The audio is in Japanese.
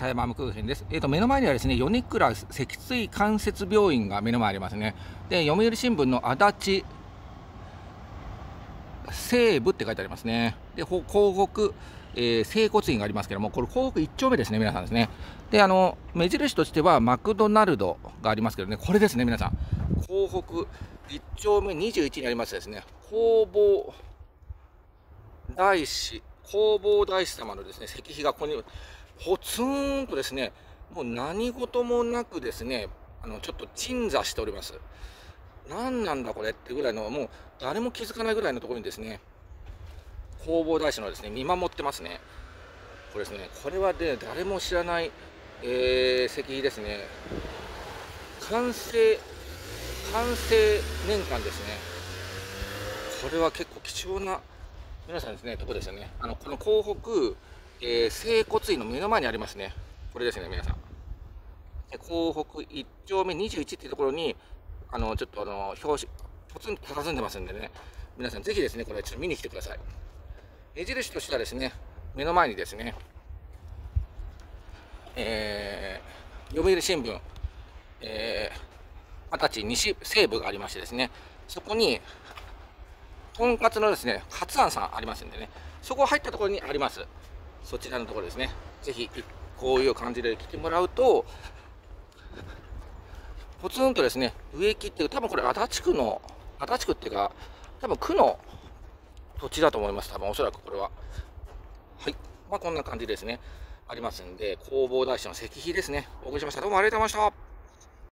田山ムクーヘンです。えっ、ー、と、目の前にはですね、米倉脊椎関節病院が目の前ありますね。で、読売新聞の足立西部って書いてありますね。で、広北、えー、整骨院がありますけども、これ広北1丁目ですね、皆さんですね。で、あの、目印としてはマクドナルドがありますけどね、これですね、皆さん。広北1丁目21にありますですね、弘法大師、弘法大師様のですね、石碑がここにポツンとですね、もう何事もなくですね、あの、ちょっと鎮座しております。何なんだこれってぐらいの、もう誰も気づかないぐらいのところにですね、弘法大師のですね、見守ってますね。これですね、これはね、誰も知らない、えー、石碑ですね。完成、完成年間ですね。これは結構貴重な、皆さんですね、とこですよね。あの、この港北、えー、整骨院の目の前にありますね。これですね、皆さん。港北1丁目21っていうところに、あの、ちょっとあの、表紙、ポツンと佇んでますんでね、皆さんぜひですね、これちょっと見に来てください。目印としてはですね、目の前にですね、えー、読売新聞、えー、二十歳西西部がありましてですね、そこに、とんかつのですね、カツアンさんありますんでね、そこ入ったところにあります。そちらのところですね。ぜひ、こういう感じで来てもらうと、ポツンとですね、植木っていう、多分これ足立区の、足立区っていうか、多分区の土地だと思います。多分おそらくこれは。はい。まあこんな感じですね。ありますんで、弘法大師の石碑ですね。お送りしました。どうもありがとうございました。